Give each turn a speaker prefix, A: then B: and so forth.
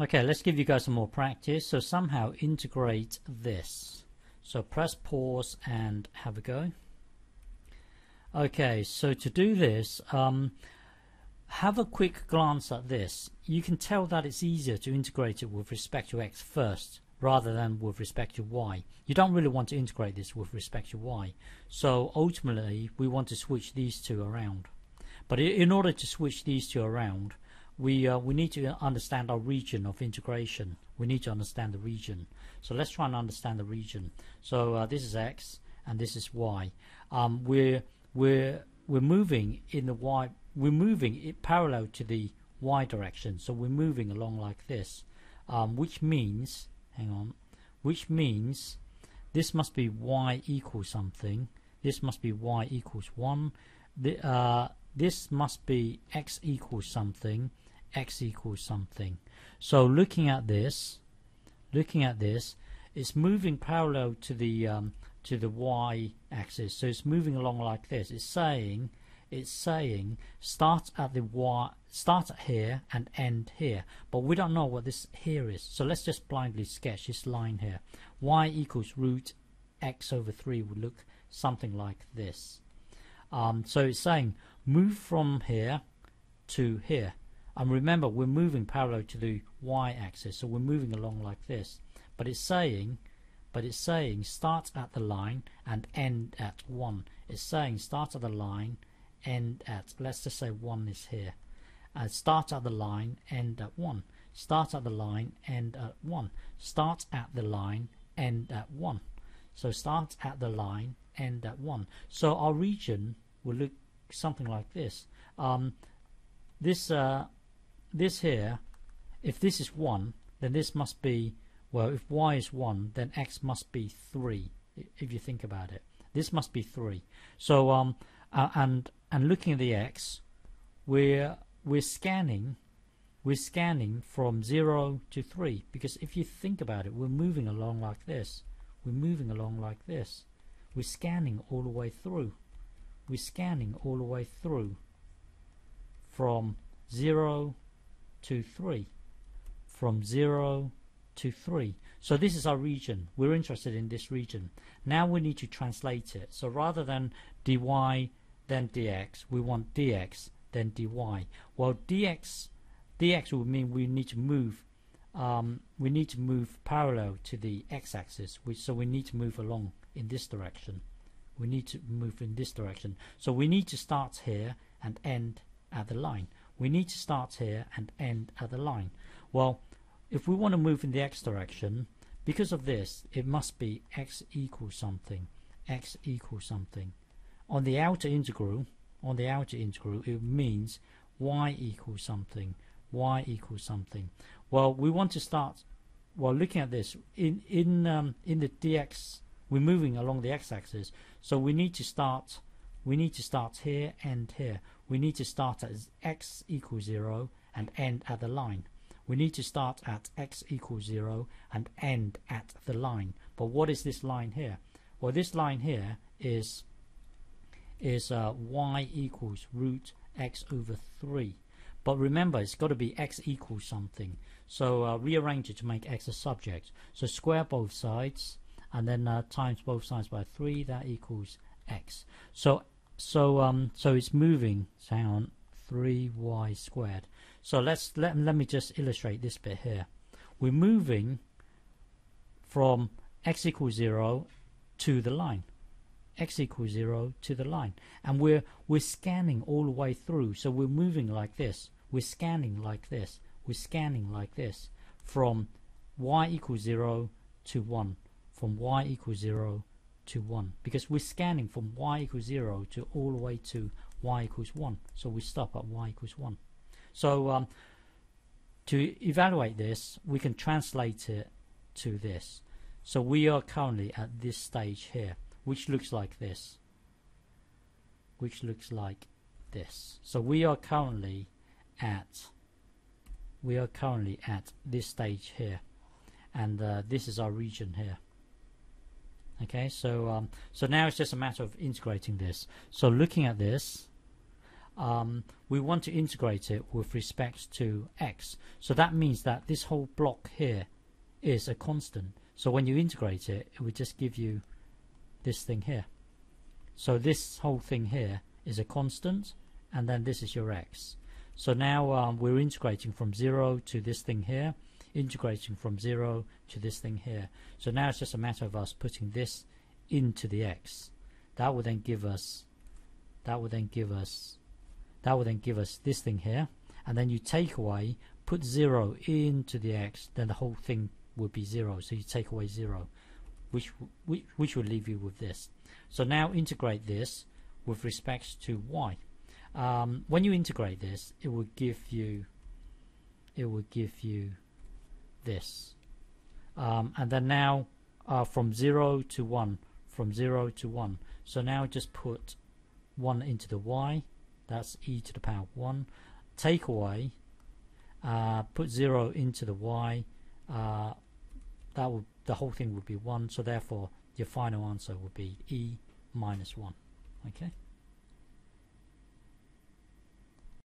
A: Okay, let's give you guys some more practice. So somehow integrate this. So press pause and have a go. Okay, so to do this, um, have a quick glance at this. You can tell that it's easier to integrate it with respect to x first rather than with respect to y. You don't really want to integrate this with respect to y. So ultimately, we want to switch these two around. But in order to switch these two around, we uh, we need to understand our region of integration. We need to understand the region. So let's try and understand the region. So uh, this is x and this is y. Um, we're we're we're moving in the y we're moving it parallel to the y direction so we're moving along like this um, which means hang on which means this must be y equals something this must be y equals 1 the, uh, this must be x equals something x equals something. So looking at this looking at this it's moving parallel to the um, to the y axis. So it's moving along like this. It's saying it's saying start at the y start at here and end here. But we don't know what this here is. So let's just blindly sketch this line here. Y equals root x over 3 would look something like this. Um, so it's saying move from here to here and remember we're moving parallel to the y-axis so we're moving along like this but it's saying but it's saying start at the line and end at 1. It's saying start at the line, end at, let's just say 1 is here. Uh, start at the line, end at 1. Start at the line, end at 1. Start at the line, end at 1. So start at the line, end at 1. So our region will look something like this. Um, this, uh, this here, if this is 1, then this must be well, if y is 1, then x must be 3, if you think about it. This must be 3. So, um, uh, and, and looking at the x, we're, we're scanning we're scanning from 0 to 3 because if you think about it we're moving along like this we're moving along like this we're scanning all the way through we're scanning all the way through from 0 to 3 from 0 to 3. So this is our region. We're interested in this region. Now we need to translate it. So rather than dy then dx, we want dx then dy. Well, dx dx would mean we need to move um, we need to move parallel to the x-axis, so we need to move along in this direction. We need to move in this direction. So we need to start here and end at the line. We need to start here and end at the line. Well, if we want to move in the x direction, because of this, it must be x equals something, x equals something. On the outer integral, on the outer integral, it means y equals something, y equals something. Well, we want to start, well, looking at this, in, in, um, in the dx, we're moving along the x-axis, so we need to start, we need to start here and here. We need to start at x equals 0 and end at the line we need to start at x equals 0 and end at the line. But what is this line here? Well, this line here is is uh, y equals root x over 3. But remember, it's got to be x equals something. So uh, rearrange it to make x a subject. So square both sides and then uh, times both sides by 3. That equals x. So so um so it's moving. So hang on, 3y squared. So let's let, let me just illustrate this bit here. We're moving from x equals 0 to the line x equals 0 to the line and we're we're scanning all the way through so we're moving like this we're scanning like this we're scanning like this from y equals 0 to 1 from y equals 0 to 1 because we're scanning from y equals 0 to all the way to y equals 1 so we stop at y equals 1 so um, to evaluate this, we can translate it to this. So we are currently at this stage here, which looks like this. Which looks like this. So we are currently at we are currently at this stage here, and uh, this is our region here. Okay, so um, so now it's just a matter of integrating this. So looking at this, um, we want to integrate it with respect to x. So that means that this whole block here is a constant. So when you integrate it, it would just give you this thing here. So this whole thing here is a constant, and then this is your x. So now um, we're integrating from 0 to this thing here, integrating from 0 to this thing here. So now it's just a matter of us putting this into the x. That will then give us that will then give us that will then give us this thing here and then you take away put 0 into the x then the whole thing would be 0 so you take away 0 which which, which will leave you with this so now integrate this with respect to y um, when you integrate this it will give you it will give you this. Um, and then now uh, from 0 to 1 from 0 to 1 so now just put 1 into the y that's e to the power 1 take away uh, put 0 into the y uh, that will the whole thing would be 1 so therefore your final answer would be e minus 1 okay